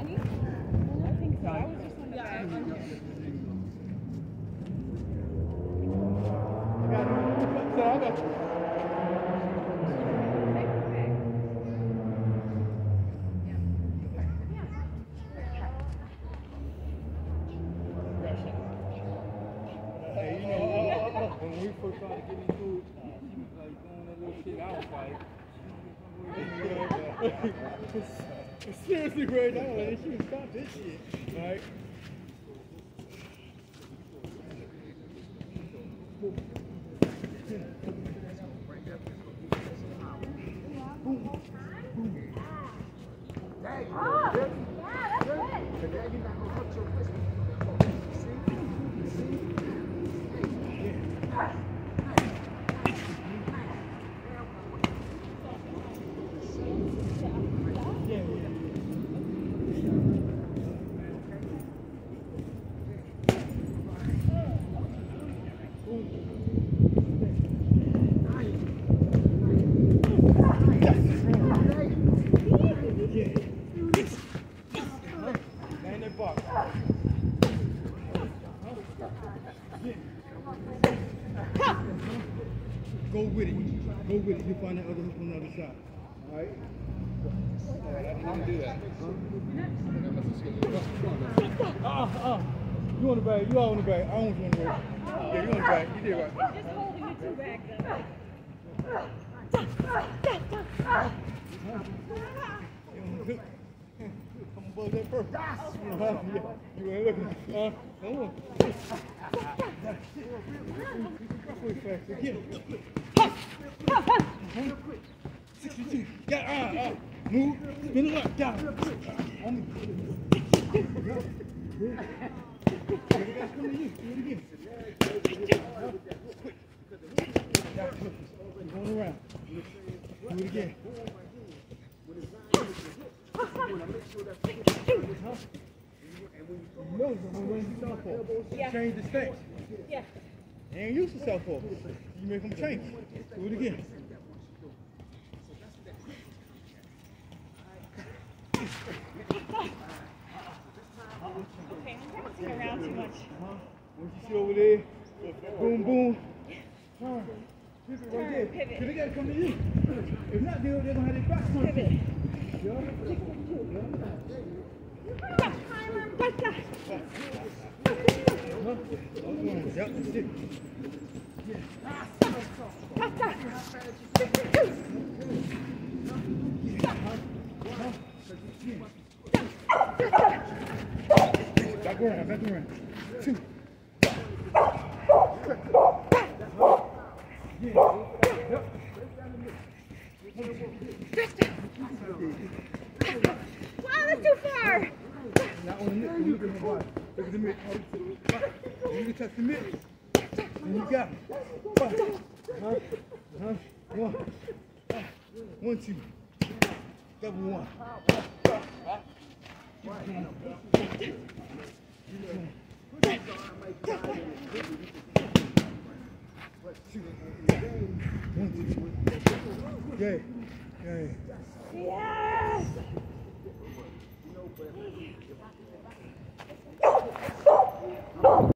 funny? I think so. I was just wondering. So I got Hey, you know, uh, uh, uh, when we first started getting into it, she was like doing that little shit. I was like, seriously, right now, like, she was stop this shit, right? Man, Go with it. Go with it. You find that other hook on the other side. All right? I didn't do that. You on the bag. You all on the bag. I don't want you on the bag. Yeah, you on the bag. You did right. Just holding the two bags up. Come buzz that first. Uh-huh. Yeah. You ain't looking. Uh, come on. Quick, fast. Get it. Uh-huh. 62. Yeah, uh, uh. Move. Spin it up. Down. Uh, on me. Yeah. Yeah. Yeah, you guys come to you. Do it again. Quick. Going around. Do it again. You know it's gonna run you southpaw. Yeah. Change the stance. Yeah. They ain't used to southpaw. You make them change. Do it again. Okay, I'm bouncing around too much. Uh-huh. Once you see over there, boom, boom. Turn. Pivot right Turn, there. pivot. Cause they gotta come to you. If not, they're, they're gonna have their back Pivot. Back around. Two. Wow, that's too far. You can touch the mitt, then you got. Five. Uh-huh. Uh-huh. One. One, two. Double one. One, two. Yeah. Yeah.